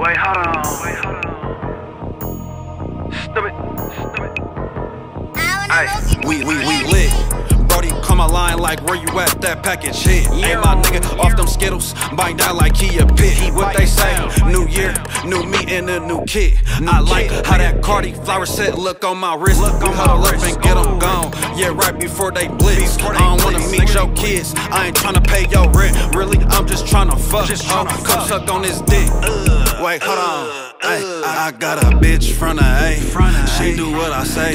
Wait, hold on. Wait, hold on. Stupid. Stupid. Ay. We, we, we lit. Brody, call my line like where you at, that package hit. Ain't my nigga off them Skittles, bite down like he a pit. What they say, new year, new me and a new kid. I like how that Cardi flower set look on my wrist. Look on my lip and get them gone. Yeah, right before they blitz. I don't wanna meet your kids, I ain't tryna pay your rent. Really, I'm just tryna fuck. Huh? Come suck on this dick. Wait, hold on. Ay, I I got a bitch from the A. She do what I say.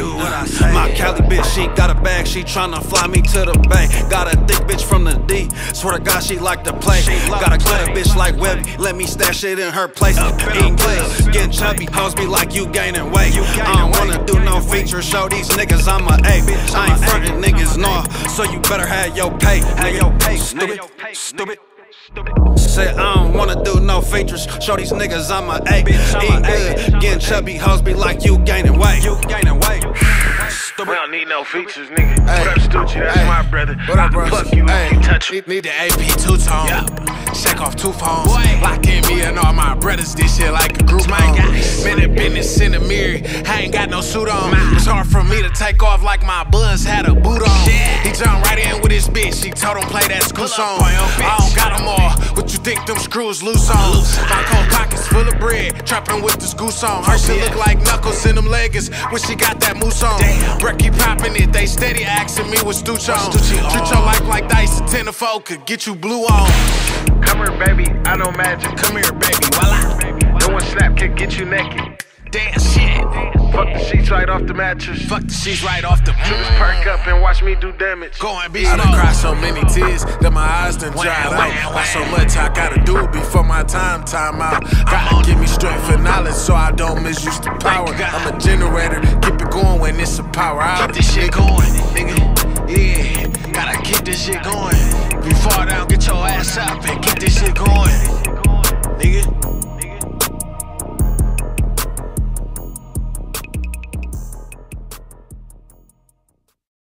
My Cali bitch, she got a bag. She tryna fly me to the bay. Got a thick bitch from the D. Swear to God, she like to play. Got a glitter bitch like Webby. Let me stash it in her place. Eating good, getting chubby. Hoes be like you gaining weight. I don't wanna do no feature Show these niggas I'm a A. I ain't frontin' niggas, no. So you better have your pay. Have your pay, stupid, stupid. Say I don't wanna do no features. Show these niggas I'm a A. Eating good, getting chubby. Hoes be like you gaining weight. You gaining weight. We don't need no features, nigga. What up, Stucci? That's Hey. my brother. What up, bro? Fuck you Hey. if you touch me. Need, the AP two tone. Yeah. Shake off two phones. Locking me and all my brothers. This shit like a group home. Minute business in the mirror. I ain't got no suit on. It's hard for me to take off like my buzz had a boot on. He jumped She told him play that school song. I don't got them all. What you think them screws loose on? My cold pockets full of bread. Trapping with this goose on. Her shit look like knuckles in them leggings when she got that moose on. Brecky popping it. They steady asking me what Stooch on. Treat your life like dice. A 10 to 4 could get you blue on. Come here, baby. I know magic. Come here, baby. Voila. No one slap can get you naked. Damn shit. Fuck the sheets right off the mattress. Fuck the sheets right off the. Just perk up and watch me do damage. Go and be I done cried so many tears that my eyes done dried out. Why so much I gotta do before my time time out? Gotta give me strength and knowledge so I don't misuse the power. I'm a generator, keep it going when it's a power out. Keep this shit going, nigga. Yeah, gotta keep this shit going. You fall down, get your ass up and keep this shit going.